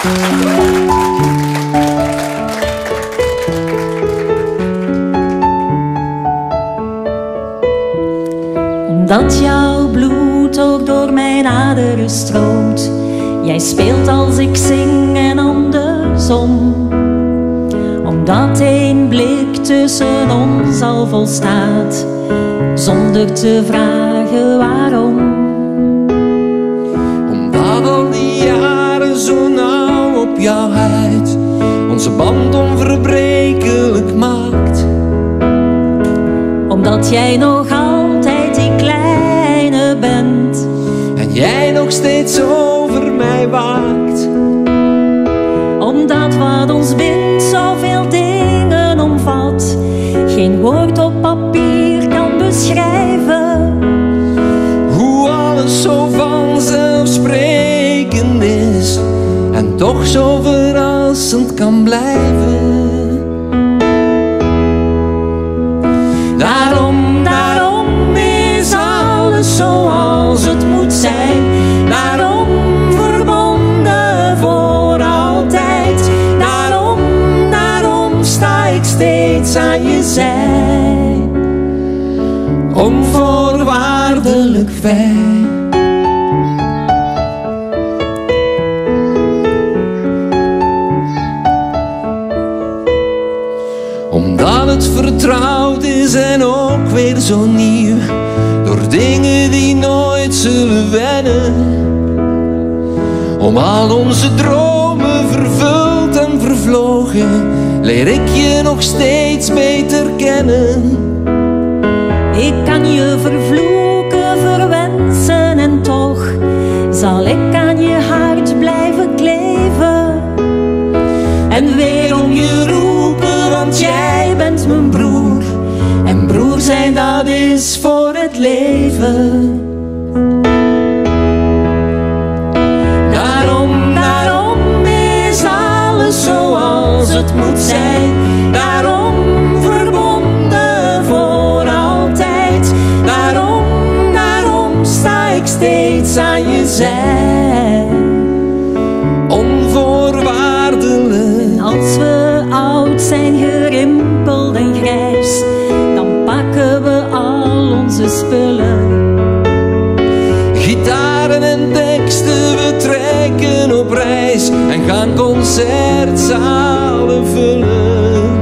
Omdat jouw bloed ook door mijn aderen stroomt. Jij speelt als ik zing en andersom. Omdat één blik tussen ons al volstaat, zonder te vragen waarom. Omdat al die jaren zo nauw op jou huid onze band onverbrekelijk maakt. Omdat jij nog altijd die kleine bent. En jij nog steeds over mij waakt. Omdat wat ons bindt zoveel dingen omvat. Geen woord op papier kan beschrijven. Hoe alles zo vanzelfsprekend En toch zo verrassend kan blijven. Daarom, daarom is alles zoals het moet zijn. Daarom verbonden voor altijd. Daarom, daarom sta ik steeds aan je zij. Onvoorwaardelijk fijn. Vertrouwd is en ook weer zo nieuw. Door dingen die nooit zullen wennen. Om al onze dromen vervuld en vervlogen. Leer ik je nog steeds beter kennen. Ik kan je vervloeken, verwensen en toch zal ik is voor het leven. Daarom, daarom is alles zoals het moet zijn. Daarom verbonden voor altijd. Daarom, daarom sta ik steeds aan je zij. Spullen. Gitaren en teksten, we trekken op reis en gaan concertzalen vullen.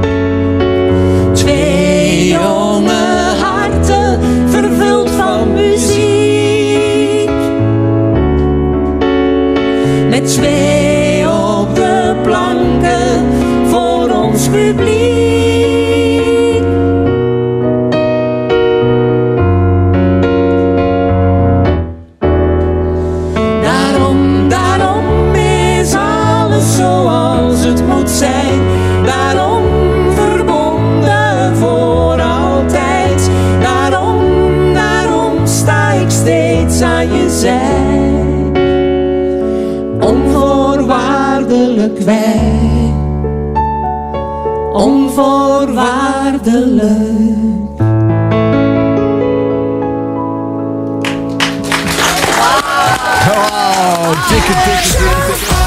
Twee jonge harten, vervuld van muziek. Met twee op de planken voor ons publiek. aan je zij, onvoorwaardelijk wij, onvoorwaardelijk. Oh, dikke, dikke, dikke.